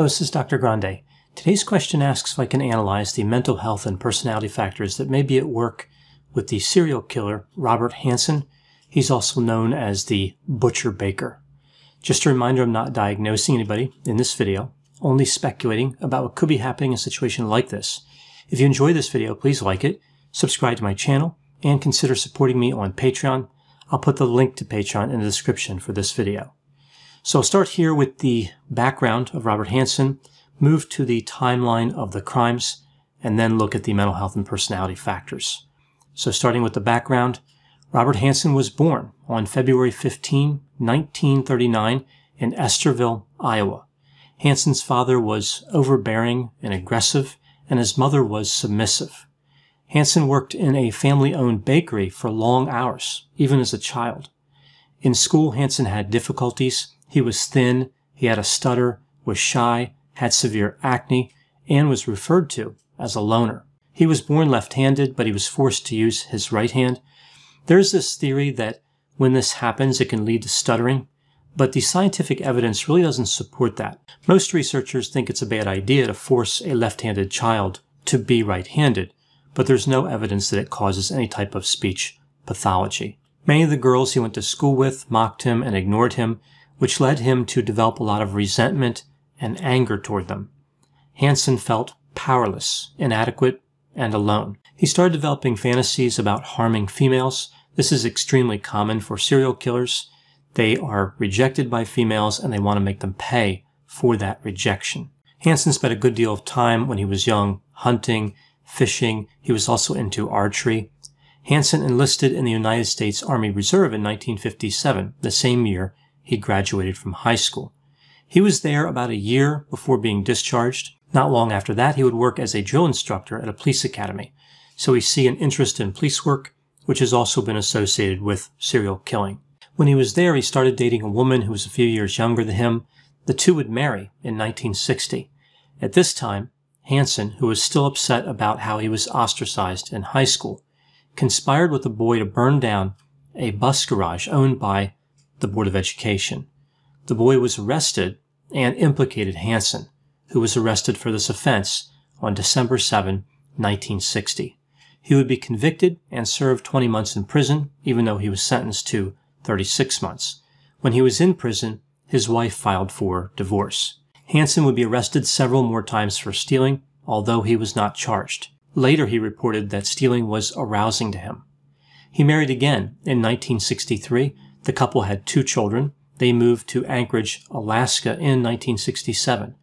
Hello, this is Dr. Grande. Today's question asks if I can analyze the mental health and personality factors that may be at work with the serial killer Robert Hansen. He's also known as the Butcher Baker. Just a reminder, I'm not diagnosing anybody in this video, only speculating about what could be happening in a situation like this. If you enjoy this video, please like it, subscribe to my channel, and consider supporting me on Patreon. I'll put the link to Patreon in the description for this video. So I'll start here with the background of Robert Hansen, move to the timeline of the crimes, and then look at the mental health and personality factors. So starting with the background, Robert Hansen was born on February 15, 1939 in Estherville, Iowa. Hansen's father was overbearing and aggressive, and his mother was submissive. Hansen worked in a family-owned bakery for long hours, even as a child. In school, Hansen had difficulties. He was thin, he had a stutter, was shy, had severe acne, and was referred to as a loner. He was born left-handed, but he was forced to use his right hand. There's this theory that when this happens, it can lead to stuttering, but the scientific evidence really doesn't support that. Most researchers think it's a bad idea to force a left-handed child to be right-handed, but there's no evidence that it causes any type of speech pathology. Many of the girls he went to school with mocked him and ignored him, which led him to develop a lot of resentment and anger toward them. Hansen felt powerless, inadequate, and alone. He started developing fantasies about harming females. This is extremely common for serial killers. They are rejected by females and they want to make them pay for that rejection. Hansen spent a good deal of time when he was young hunting, fishing. He was also into archery. Hansen enlisted in the United States Army Reserve in 1957, the same year he graduated from high school. He was there about a year before being discharged. Not long after that, he would work as a drill instructor at a police academy. So we see an interest in police work, which has also been associated with serial killing. When he was there, he started dating a woman who was a few years younger than him. The two would marry in 1960. At this time, Hansen, who was still upset about how he was ostracized in high school, conspired with a boy to burn down a bus garage owned by the Board of Education. The boy was arrested and implicated Hansen, who was arrested for this offense on December 7, 1960. He would be convicted and served 20 months in prison, even though he was sentenced to 36 months. When he was in prison, his wife filed for divorce. Hansen would be arrested several more times for stealing, although he was not charged. Later, he reported that stealing was arousing to him. He married again in 1963. The couple had two children. They moved to Anchorage, Alaska in 1967.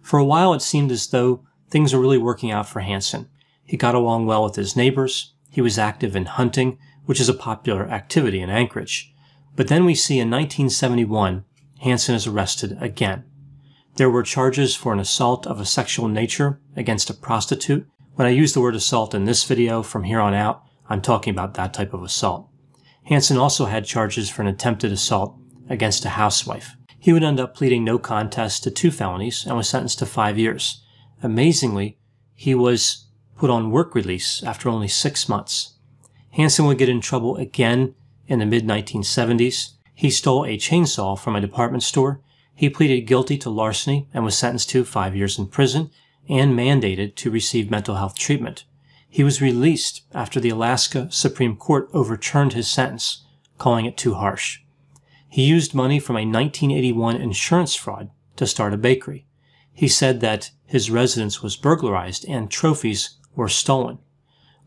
For a while, it seemed as though things were really working out for Hansen. He got along well with his neighbors. He was active in hunting, which is a popular activity in Anchorage. But then we see in 1971, Hansen is arrested again. There were charges for an assault of a sexual nature against a prostitute. When I use the word assault in this video from here on out, I'm talking about that type of assault. Hansen also had charges for an attempted assault against a housewife. He would end up pleading no contest to two felonies and was sentenced to five years. Amazingly, he was put on work release after only six months. Hansen would get in trouble again in the mid 1970s. He stole a chainsaw from a department store. He pleaded guilty to larceny and was sentenced to five years in prison and mandated to receive mental health treatment. He was released after the Alaska Supreme Court overturned his sentence, calling it too harsh. He used money from a 1981 insurance fraud to start a bakery. He said that his residence was burglarized and trophies were stolen.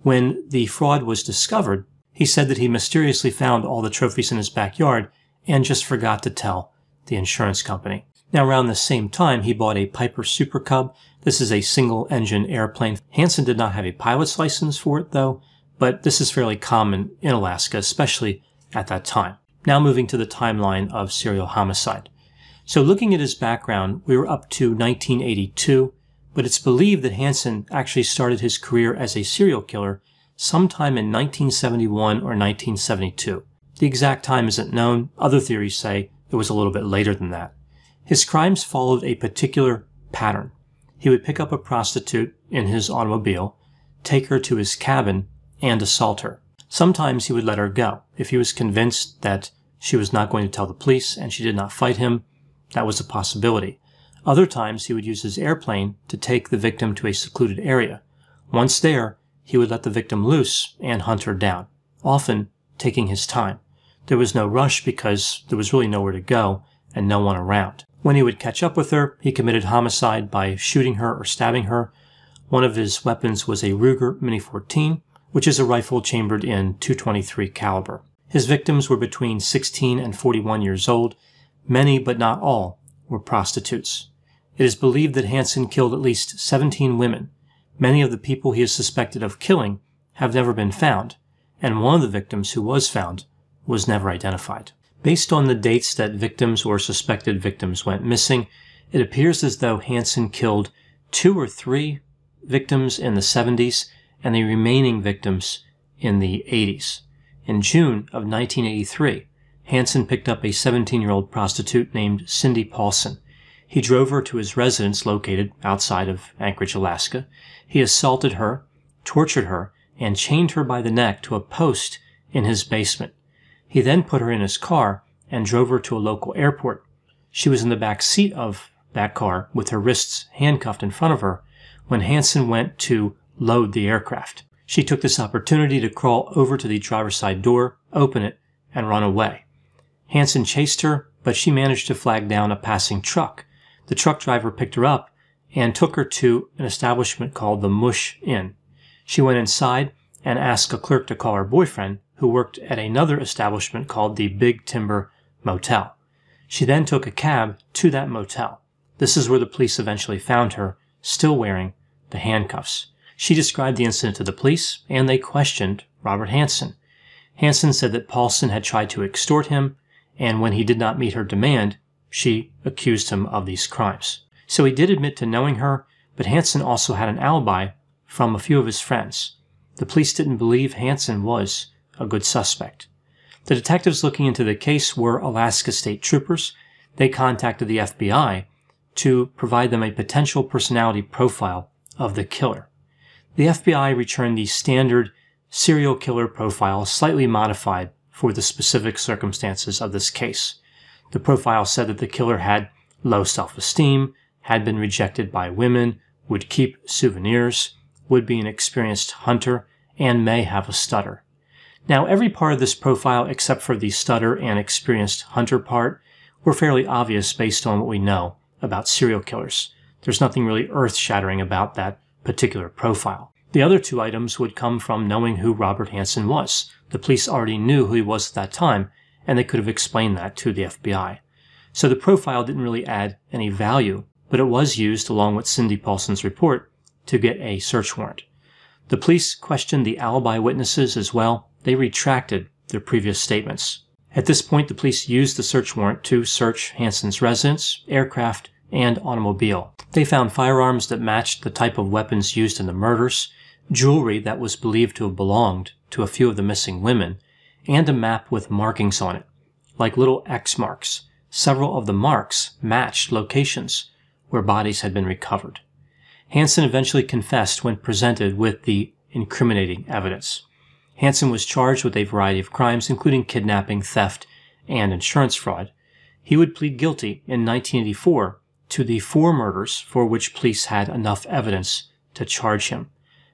When the fraud was discovered, he said that he mysteriously found all the trophies in his backyard and just forgot to tell the insurance company. Now, around the same time, he bought a Piper Super Cub. This is a single engine airplane. Hansen did not have a pilot's license for it, though, but this is fairly common in Alaska, especially at that time. Now moving to the timeline of serial homicide. So looking at his background, we were up to 1982, but it's believed that Hansen actually started his career as a serial killer sometime in 1971 or 1972. The exact time isn't known. Other theories say it was a little bit later than that. His crimes followed a particular pattern. He would pick up a prostitute in his automobile, take her to his cabin, and assault her. Sometimes he would let her go. If he was convinced that she was not going to tell the police and she did not fight him, that was a possibility. Other times he would use his airplane to take the victim to a secluded area. Once there, he would let the victim loose and hunt her down, often taking his time. There was no rush because there was really nowhere to go and no one around. When he would catch up with her, he committed homicide by shooting her or stabbing her. One of his weapons was a Ruger Mini 14, which is a rifle chambered in 223 caliber. His victims were between 16 and 41 years old. Many, but not all, were prostitutes. It is believed that Hansen killed at least 17 women. Many of the people he is suspected of killing have never been found, and one of the victims who was found was never identified. Based on the dates that victims or suspected victims went missing, it appears as though Hansen killed two or three victims in the 70s and the remaining victims in the 80s. In June of 1983, Hansen picked up a 17 year old prostitute named Cindy Paulson. He drove her to his residence located outside of Anchorage, Alaska. He assaulted her, tortured her, and chained her by the neck to a post in his basement. He then put her in his car and drove her to a local airport. She was in the back seat of that car with her wrists handcuffed in front of her when Hansen went to load the aircraft. She took this opportunity to crawl over to the driver's side door, open it, and run away. Hansen chased her, but she managed to flag down a passing truck. The truck driver picked her up and took her to an establishment called the Mush Inn. She went inside and asked a clerk to call her boyfriend, who worked at another establishment called the Big Timber Motel. She then took a cab to that motel. This is where the police eventually found her, still wearing the handcuffs. She described the incident to the police, and they questioned Robert Hansen. Hansen said that Paulson had tried to extort him, and when he did not meet her demand, she accused him of these crimes. So he did admit to knowing her, but Hansen also had an alibi from a few of his friends. The police didn't believe Hansen was a good suspect. The detectives looking into the case were Alaska State Troopers. They contacted the FBI to provide them a potential personality profile of the killer. The FBI returned the standard serial killer profile slightly modified for the specific circumstances of this case. The profile said that the killer had low self-esteem, had been rejected by women, would keep souvenirs, would be an experienced hunter, and may have a stutter. Now, every part of this profile, except for the stutter and experienced hunter part, were fairly obvious based on what we know about serial killers. There's nothing really earth shattering about that particular profile. The other two items would come from knowing who Robert Hansen was. The police already knew who he was at that time, and they could have explained that to the FBI. So the profile didn't really add any value, but it was used along with Cindy Paulson's report to get a search warrant. The police questioned the alibi witnesses as well. They retracted their previous statements. At this point, the police used the search warrant to search Hansen's residence, aircraft, and automobile. They found firearms that matched the type of weapons used in the murders, jewelry that was believed to have belonged to a few of the missing women, and a map with markings on it, like little X marks. Several of the marks matched locations where bodies had been recovered. Hansen eventually confessed when presented with the incriminating evidence. Hansen was charged with a variety of crimes, including kidnapping, theft, and insurance fraud. He would plead guilty in 1984 to the four murders for which police had enough evidence to charge him.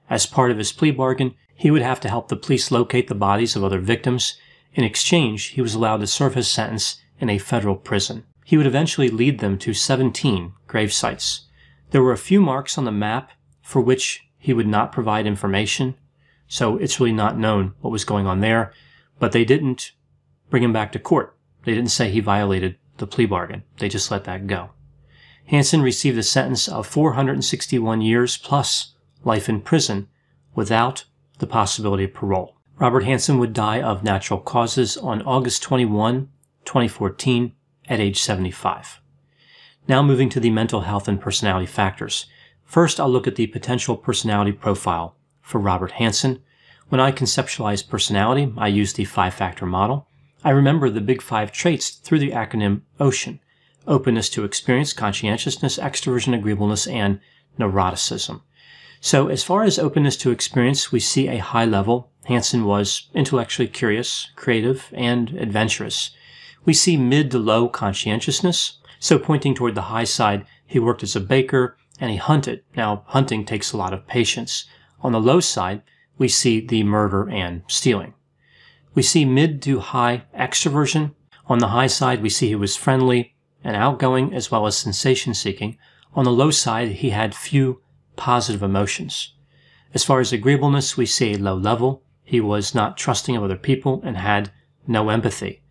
As part of his plea bargain, he would have to help the police locate the bodies of other victims. In exchange, he was allowed to serve his sentence in a federal prison. He would eventually lead them to 17 grave sites. There were a few marks on the map for which he would not provide information, so it's really not known what was going on there, but they didn't bring him back to court. They didn't say he violated the plea bargain. They just let that go. Hansen received a sentence of 461 years plus life in prison without the possibility of parole. Robert Hansen would die of natural causes on August 21, 2014, at age 75. Now moving to the mental health and personality factors. First, I'll look at the potential personality profile for Robert Hansen. When I conceptualize personality, I use the five factor model. I remember the big five traits through the acronym OCEAN openness to experience, conscientiousness, extroversion, agreeableness, and neuroticism. So, as far as openness to experience, we see a high level. Hansen was intellectually curious, creative, and adventurous. We see mid to low conscientiousness, so pointing toward the high side, He worked as a baker and he hunted. Now, hunting takes a lot of patience. On the low side, we see the murder and stealing. We see mid to high extroversion. On the high side, we see he was friendly and outgoing as well as sensation seeking. On the low side, he had few positive emotions. As far as agreeableness, we see a low level. He was not trusting of other people and had no empathy.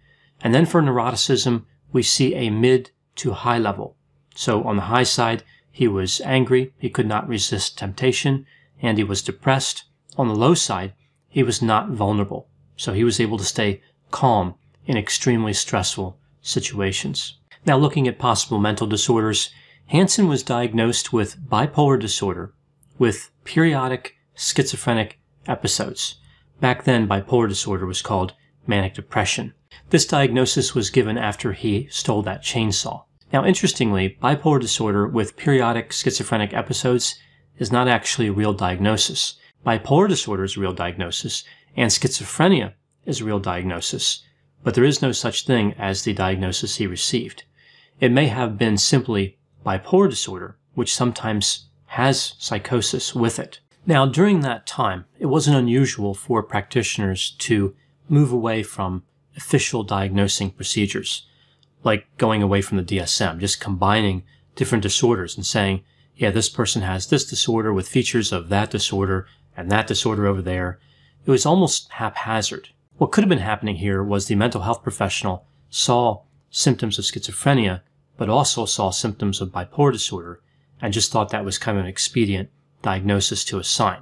And then for neuroticism, we see a mid to high level. So on the high side, he was angry, he could not resist temptation, and he was depressed. On the low side, he was not vulnerable. So he was able to stay calm in extremely stressful situations. Now looking at possible mental disorders, Hansen was diagnosed with bipolar disorder with periodic schizophrenic episodes. Back then, bipolar disorder was called manic depression. This diagnosis was given after he stole that chainsaw. Now, interestingly, bipolar disorder with periodic schizophrenic episodes is not actually a real diagnosis. Bipolar disorder is a real diagnosis, and schizophrenia is a real diagnosis, but there is no such thing as the diagnosis he received. It may have been simply bipolar disorder, which sometimes has psychosis with it. Now, during that time, it wasn't unusual for practitioners to move away from official diagnosing procedures, like going away from the DSM, just combining different disorders and saying, yeah, this person has this disorder with features of that disorder and that disorder over there. It was almost haphazard. What could have been happening here was the mental health professional saw symptoms of schizophrenia, but also saw symptoms of bipolar disorder and just thought that was kind of an expedient diagnosis to assign.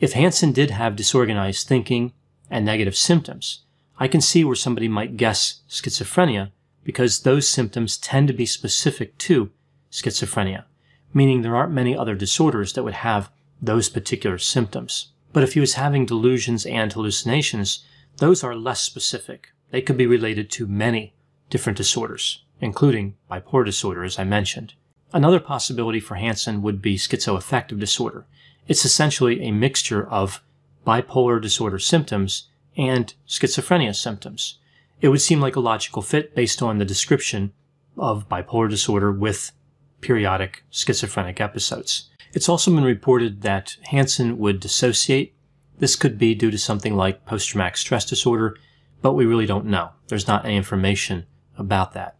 If Hansen did have disorganized thinking and negative symptoms, I can see where somebody might guess schizophrenia because those symptoms tend to be specific to schizophrenia, meaning there aren't many other disorders that would have those particular symptoms. But if he was having delusions and hallucinations, those are less specific. They could be related to many different disorders, including bipolar disorder, as I mentioned. Another possibility for Hansen would be schizoaffective disorder. It's essentially a mixture of bipolar disorder symptoms and schizophrenia symptoms. It would seem like a logical fit based on the description of bipolar disorder with periodic schizophrenic episodes. It's also been reported that Hansen would dissociate. This could be due to something like post-traumatic stress disorder, but we really don't know. There's not any information about that.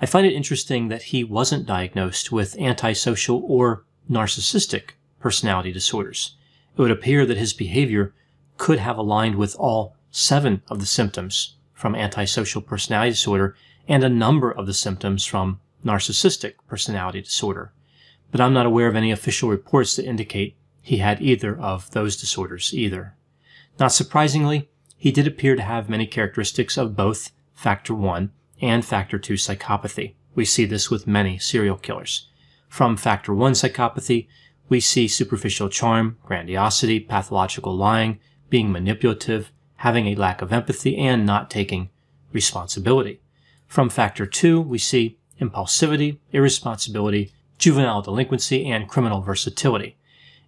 I find it interesting that he wasn't diagnosed with antisocial or narcissistic personality disorders. It would appear that his behavior could have aligned with all seven of the symptoms from antisocial personality disorder and a number of the symptoms from narcissistic personality disorder. But I'm not aware of any official reports that indicate he had either of those disorders either. Not surprisingly, he did appear to have many characteristics of both factor 1 and factor 2 psychopathy. We see this with many serial killers. From factor 1 psychopathy, we see superficial charm, grandiosity, pathological lying, being manipulative, having a lack of empathy, and not taking responsibility. From factor 2, we see impulsivity, irresponsibility, juvenile delinquency, and criminal versatility.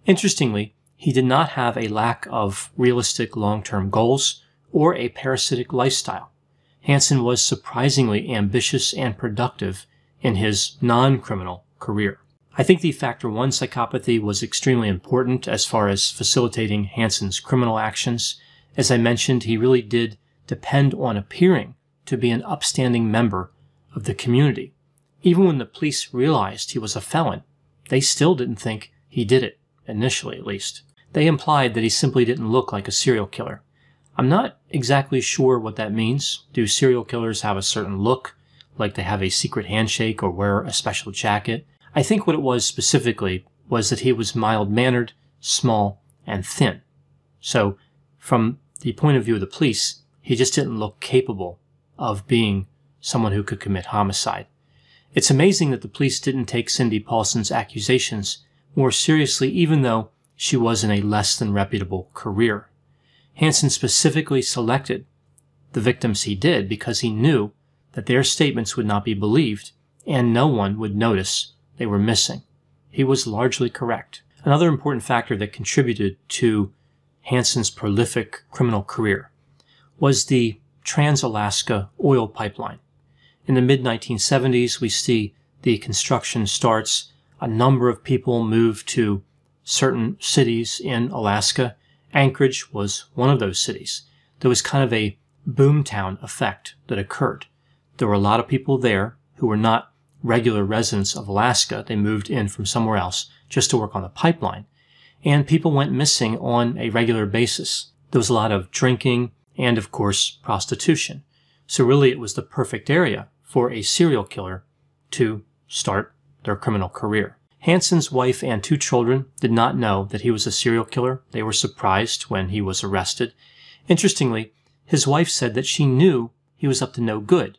Interestingly, he did not have a lack of realistic long-term goals or a parasitic lifestyle. Hansen was surprisingly ambitious and productive in his non-criminal career. I think the factor 1 psychopathy was extremely important as far as facilitating Hansen's criminal actions. As I mentioned, he really did depend on appearing to be an upstanding member of the community. Even when the police realized he was a felon, they still didn't think he did it, initially at least. They implied that he simply didn't look like a serial killer. I'm not exactly sure what that means. Do serial killers have a certain look, like they have a secret handshake or wear a special jacket? I think what it was specifically was that he was mild mannered, small, and thin. So, from the point of view of the police, he just didn't look capable of being someone who could commit homicide. It's amazing that the police didn't take Cindy Paulson's accusations more seriously, even though she was in a less than reputable career. Hansen specifically selected the victims he did because he knew that their statements would not be believed and no one would notice they were missing. He was largely correct. Another important factor that contributed to Hansen's prolific criminal career was the Trans-Alaska oil pipeline. In the mid-1970s, we see the construction starts. A number of people move to certain cities in Alaska. Anchorage was one of those cities. There was kind of a boomtown effect that occurred. There were a lot of people there who were not regular residents of Alaska. They moved in from somewhere else just to work on the pipeline. And people went missing on a regular basis. There was a lot of drinking and, of course, prostitution. So really it was the perfect area for a serial killer to start their criminal career. Hansen's wife and two children did not know that he was a serial killer. They were surprised when he was arrested. Interestingly, his wife said that she knew he was up to no good,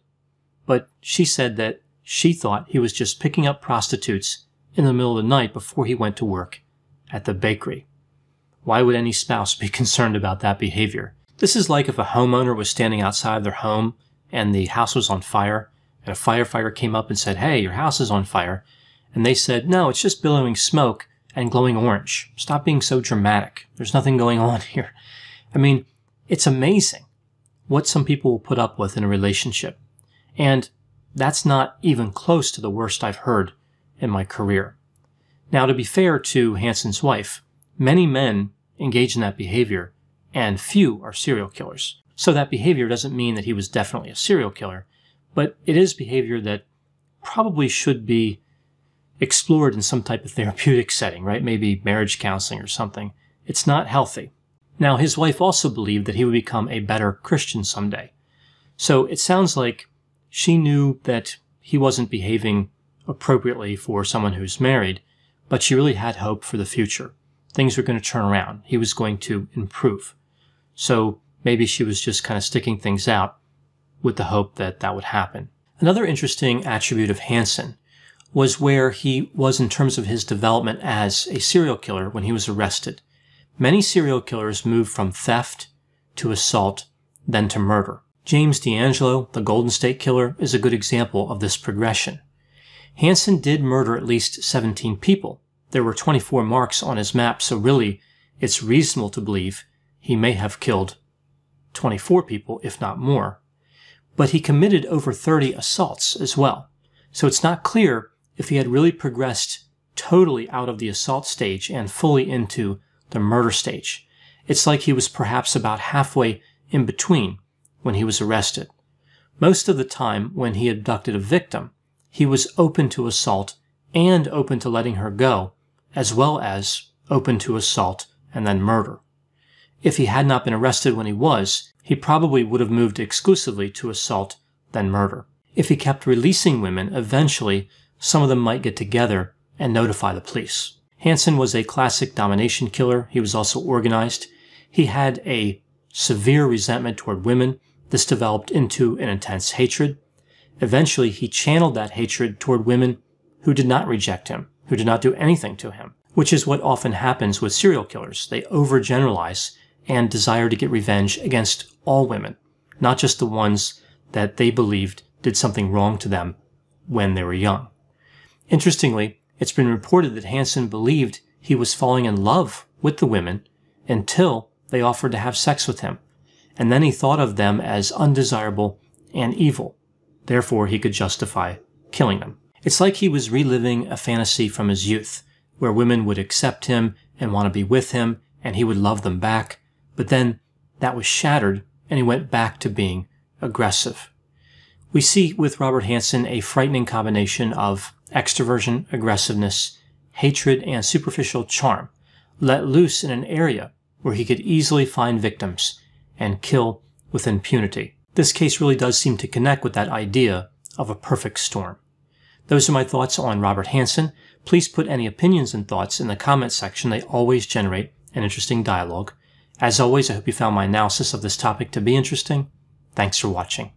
but she said that she thought he was just picking up prostitutes in the middle of the night before he went to work at the bakery. Why would any spouse be concerned about that behavior? This is like if a homeowner was standing outside their home and the house was on fire and a firefighter came up and said, Hey, your house is on fire. And they said, No, it's just billowing smoke and glowing orange. Stop being so dramatic. There's nothing going on here. I mean, it's amazing what some people will put up with in a relationship. And that's not even close to the worst I've heard in my career. Now, to be fair to Hansen's wife, many men engage in that behavior and few are serial killers. So that behavior doesn't mean that he was definitely a serial killer, but it is behavior that probably should be explored in some type of therapeutic setting, right? Maybe marriage counseling or something. It's not healthy. Now, his wife also believed that he would become a better Christian someday. So it sounds like she knew that he wasn't behaving appropriately for someone who's married, but she really had hope for the future. Things were going to turn around. He was going to improve. So maybe she was just kind of sticking things out with the hope that that would happen. Another interesting attribute of Hansen was where he was in terms of his development as a serial killer when he was arrested. Many serial killers move from theft to assault, then to murder. James DeAngelo, the Golden State Killer, is a good example of this progression. Hansen did murder at least 17 people. There were 24 marks on his map, so really, it's reasonable to believe he may have killed 24 people, if not more. But he committed over 30 assaults as well. So it's not clear if he had really progressed totally out of the assault stage and fully into the murder stage. It's like he was perhaps about halfway in between when he was arrested. Most of the time when he abducted a victim, he was open to assault and open to letting her go, as well as open to assault and then murder. If he had not been arrested when he was, he probably would have moved exclusively to assault, then murder. If he kept releasing women, eventually some of them might get together and notify the police. Hansen was a classic domination killer. He was also organized. He had a severe resentment toward women. This developed into an intense hatred. Eventually, he channeled that hatred toward women who did not reject him, who did not do anything to him, which is what often happens with serial killers. They overgeneralize and desire to get revenge against all women, not just the ones that they believed did something wrong to them when they were young. Interestingly, it's been reported that Hansen believed he was falling in love with the women until they offered to have sex with him, and then he thought of them as undesirable and evil. Therefore, he could justify killing them. It's like he was reliving a fantasy from his youth, where women would accept him and want to be with him, and he would love them back, but then that was shattered, and he went back to being aggressive. We see with Robert Hansen a frightening combination of extroversion, aggressiveness, hatred, and superficial charm let loose in an area where he could easily find victims and kill with impunity. This case really does seem to connect with that idea of a perfect storm. Those are my thoughts on Robert Hansen. Please put any opinions and thoughts in the comment section. They always generate an interesting dialogue. As always, I hope you found my analysis of this topic to be interesting. Thanks for watching.